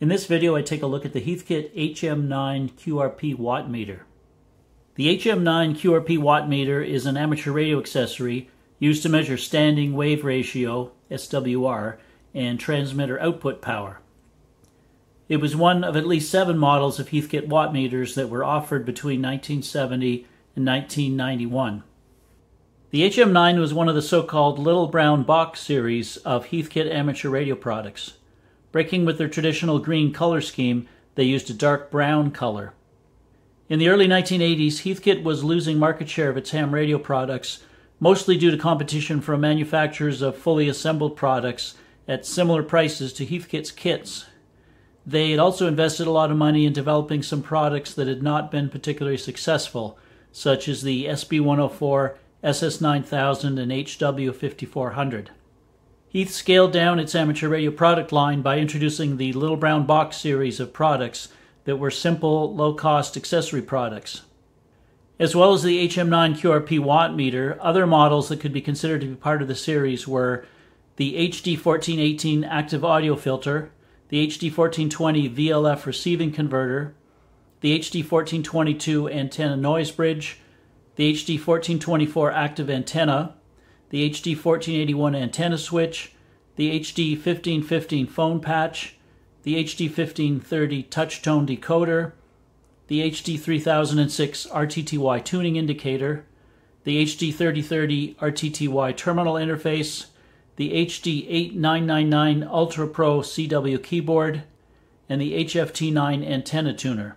In this video I take a look at the Heathkit HM9 QRP watt meter. The HM9 QRP watt meter is an amateur radio accessory used to measure standing wave ratio, SWR, and transmitter output power. It was one of at least seven models of Heathkit watt meters that were offered between 1970 and 1991. The HM9 was one of the so-called Little Brown Box series of Heathkit amateur radio products. Breaking with their traditional green color scheme, they used a dark brown color. In the early 1980s, Heathkit was losing market share of its ham radio products, mostly due to competition from manufacturers of fully assembled products at similar prices to Heathkit's kits. They had also invested a lot of money in developing some products that had not been particularly successful, such as the SB104, SS9000, and HW5400. Heath scaled down its amateur radio product line by introducing the Little Brown Box series of products that were simple, low cost accessory products. As well as the HM9 QRP watt meter, other models that could be considered to be part of the series were the HD1418 active audio filter, the HD1420 VLF receiving converter, the HD1422 antenna noise bridge, the HD1424 active antenna, the HD 1481 antenna switch, the HD 1515 phone patch, the HD 1530 touch tone decoder, the HD 3006 RTTY tuning indicator, the HD 3030 RTTY terminal interface, the HD 8999 Ultra Pro CW keyboard, and the HFT9 antenna tuner.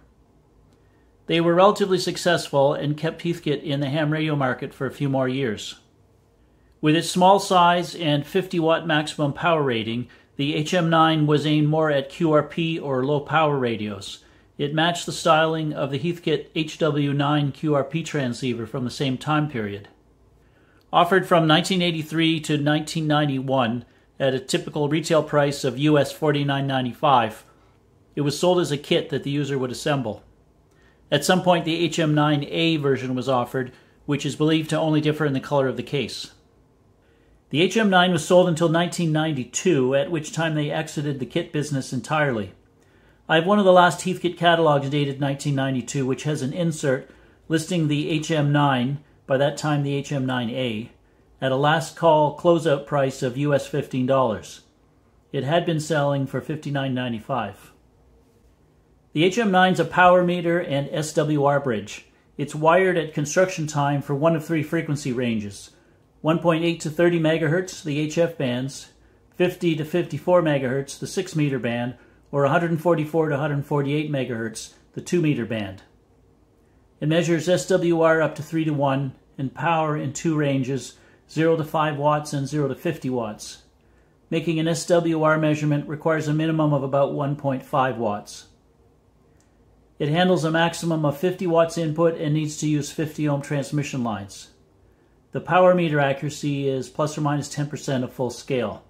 They were relatively successful and kept Heathkit in the ham radio market for a few more years. With its small size and 50 watt maximum power rating, the HM9 was aimed more at QRP or low power radios. It matched the styling of the Heathkit HW9 QRP transceiver from the same time period. Offered from 1983 to 1991 at a typical retail price of US $49.95, it was sold as a kit that the user would assemble. At some point, the HM9A version was offered, which is believed to only differ in the color of the case. The HM9 was sold until 1992, at which time they exited the kit business entirely. I have one of the last Heathkit catalogs dated 1992, which has an insert listing the HM9, by that time the HM9A, at a last call closeout price of US $15. It had been selling for $59.95. The HM9 is a power meter and SWR bridge. It's wired at construction time for one of three frequency ranges 1.8 to 30 megahertz, the HF bands, 50 to 54 megahertz, the 6 meter band, or 144 to 148 megahertz, the 2 meter band. It measures SWR up to 3 to 1 and power in two ranges 0 to 5 watts and 0 to 50 watts. Making an SWR measurement requires a minimum of about 1.5 watts. It handles a maximum of 50 watts input and needs to use 50 ohm transmission lines. The power meter accuracy is plus or minus 10% of full scale.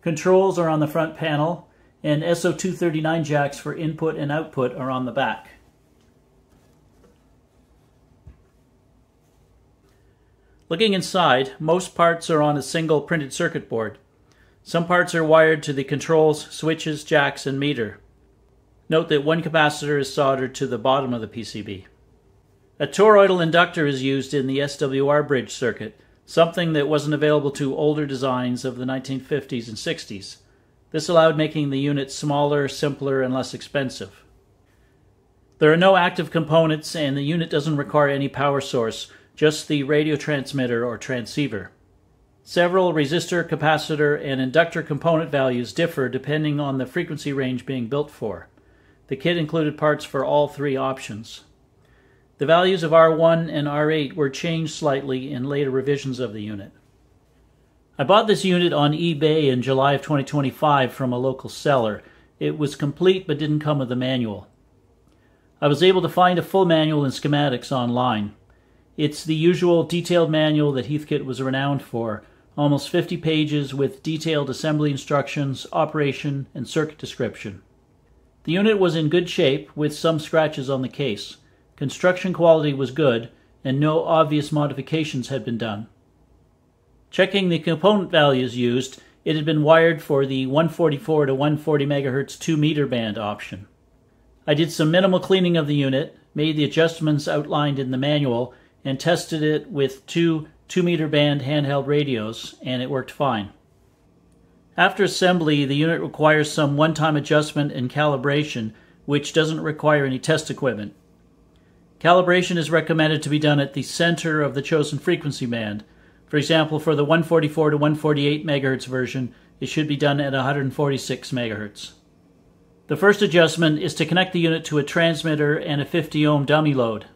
Controls are on the front panel, and SO239 jacks for input and output are on the back. Looking inside, most parts are on a single printed circuit board. Some parts are wired to the controls, switches, jacks, and meter. Note that one capacitor is soldered to the bottom of the PCB. A toroidal inductor is used in the SWR bridge circuit, something that wasn't available to older designs of the 1950s and 60s. This allowed making the unit smaller, simpler, and less expensive. There are no active components, and the unit doesn't require any power source, just the radio transmitter or transceiver. Several resistor, capacitor, and inductor component values differ depending on the frequency range being built for. The kit included parts for all three options. The values of R1 and R8 were changed slightly in later revisions of the unit. I bought this unit on eBay in July of 2025 from a local seller. It was complete but didn't come with a manual. I was able to find a full manual and schematics online. It's the usual detailed manual that Heathkit was renowned for, almost 50 pages with detailed assembly instructions, operation, and circuit description. The unit was in good shape with some scratches on the case. Construction quality was good, and no obvious modifications had been done. Checking the component values used, it had been wired for the 144 to 140 MHz 2 meter band option. I did some minimal cleaning of the unit, made the adjustments outlined in the manual, and tested it with two 2 meter band handheld radios, and it worked fine. After assembly, the unit requires some one time adjustment and calibration, which doesn't require any test equipment. Calibration is recommended to be done at the center of the chosen frequency band. For example, for the 144 to 148 MHz version, it should be done at 146 MHz. The first adjustment is to connect the unit to a transmitter and a 50 ohm dummy load.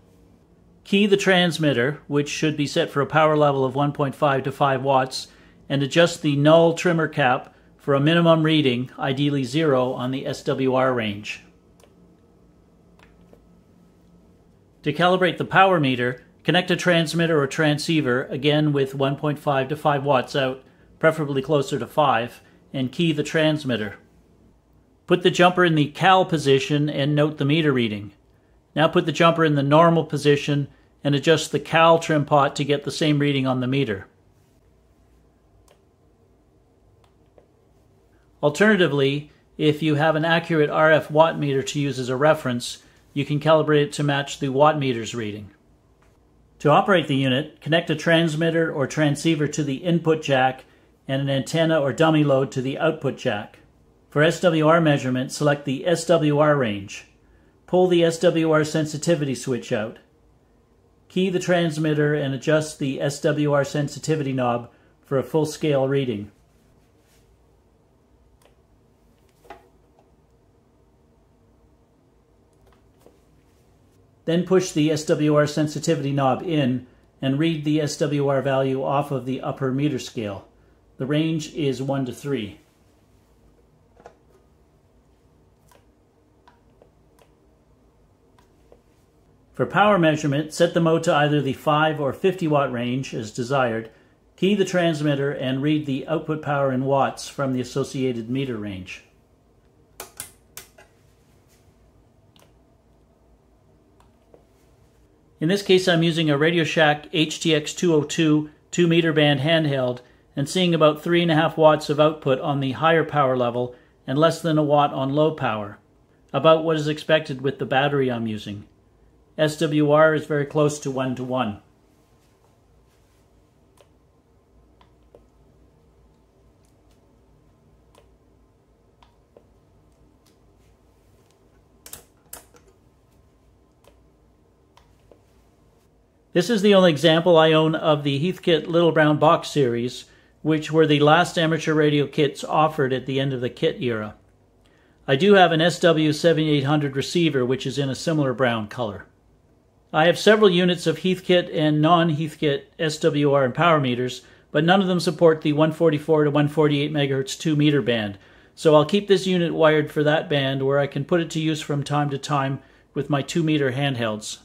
Key the transmitter, which should be set for a power level of 1.5 to 5 watts, and adjust the null trimmer cap for a minimum reading, ideally zero, on the SWR range. To calibrate the power meter, connect a transmitter or transceiver, again with 1.5 to 5 watts out, preferably closer to 5, and key the transmitter. Put the jumper in the cal position and note the meter reading. Now put the jumper in the normal position and adjust the cal trim pot to get the same reading on the meter. Alternatively, if you have an accurate RF watt meter to use as a reference, you can calibrate it to match the watt meter's reading. To operate the unit, connect a transmitter or transceiver to the input jack and an antenna or dummy load to the output jack. For SWR measurement, select the SWR range. Pull the SWR sensitivity switch out. Key the transmitter and adjust the SWR sensitivity knob for a full scale reading. Then push the SWR sensitivity knob in and read the SWR value off of the upper meter scale. The range is 1 to 3. For power measurement, set the mode to either the 5 or 50 watt range as desired, key the transmitter, and read the output power in watts from the associated meter range. In this case, I'm using a Radio Shack HTX 202 2 meter band handheld and seeing about 3.5 watts of output on the higher power level and less than a watt on low power, about what is expected with the battery I'm using. SWR is very close to 1 to 1. This is the only example I own of the Heathkit Little Brown Box series, which were the last amateur radio kits offered at the end of the kit era. I do have an SW7800 receiver, which is in a similar brown color. I have several units of Heathkit and non-Heathkit SWR and power meters, but none of them support the 144 to 148 MHz 2 meter band. So I'll keep this unit wired for that band where I can put it to use from time to time with my 2 meter handhelds.